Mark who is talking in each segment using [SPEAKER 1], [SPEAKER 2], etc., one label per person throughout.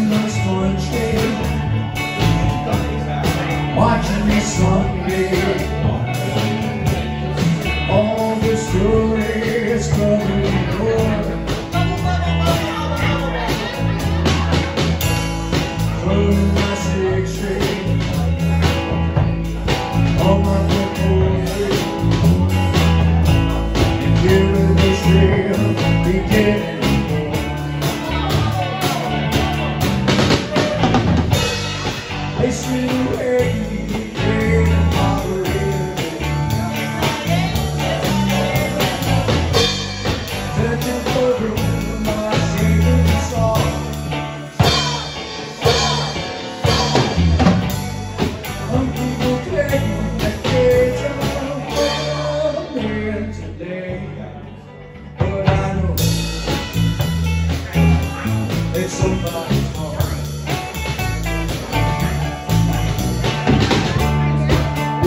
[SPEAKER 1] Amen.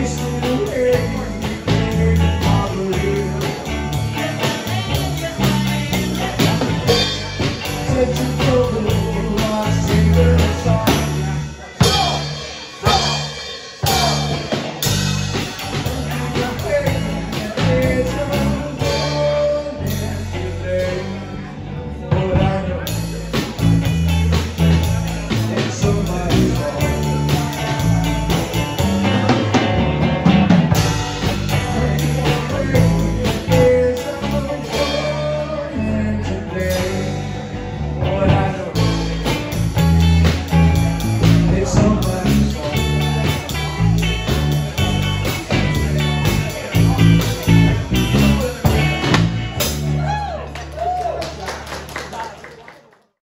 [SPEAKER 1] place